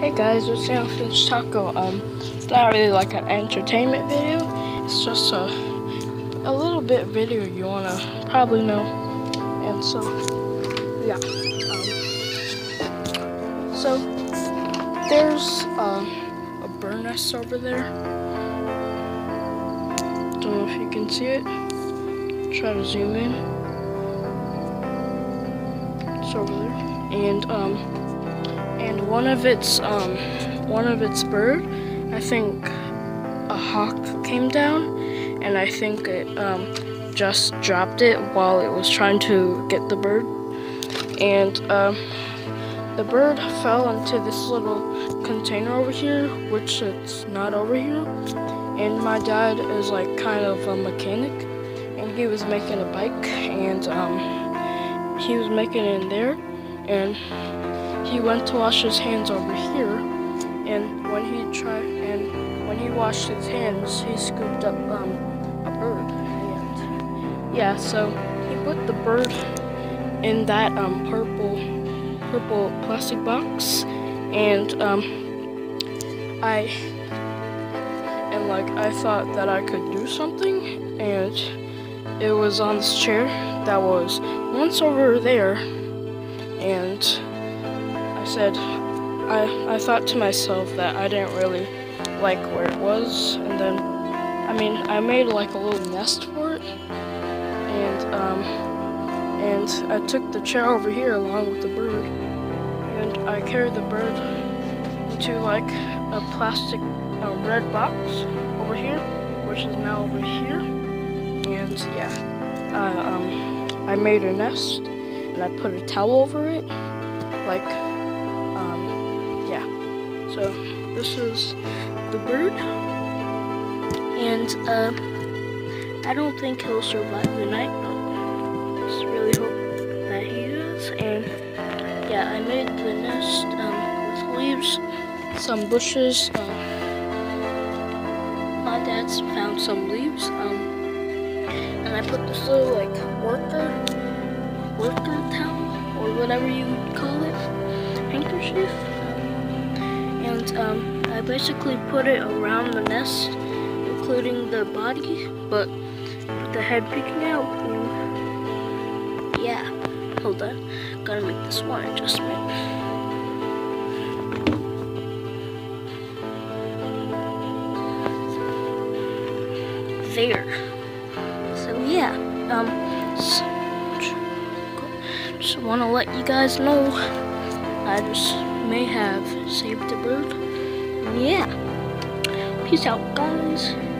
Hey guys, it's Fish Taco. Um, it's not really like an entertainment video. It's just a a little bit video you wanna probably know. And so, yeah. Um, so there's uh, a bird nest over there. Don't know if you can see it. Try to zoom in. It's over there, and um one of its um, one of its bird, I think a hawk came down, and I think it um, just dropped it while it was trying to get the bird, and um, the bird fell into this little container over here, which it's not over here, and my dad is like kind of a mechanic, and he was making a bike, and um, he was making it in there, and he went to wash his hands over here, and when he tried, and when he washed his hands, he scooped up um, a bird. And yeah, so he put the bird in that um, purple, purple plastic box, and um, I, and like I thought that I could do something, and it was on this chair that was once over there, said, I, I thought to myself that I didn't really like where it was, and then, I mean, I made like a little nest for it, and, um, and I took the chair over here along with the bird, and I carried the bird into like a plastic um, red box over here, which is now over here, and yeah, I, um, I made a nest, and I put a towel over it, like so this is the bird, and uh, I don't think he'll survive the night, but just really hope that he does. And yeah, I made the nest um, with leaves, some bushes. Um, my dad's found some leaves, um, and I put this little like worker, worker towel or whatever you would call it, handkerchief and um, I basically put it around the nest, including the body, but the head peeking out. Yeah, hold on, gotta make this one adjustment. There. So yeah, um, just want to let you guys know I just may have saved the bird. Yeah. Peace out, guys.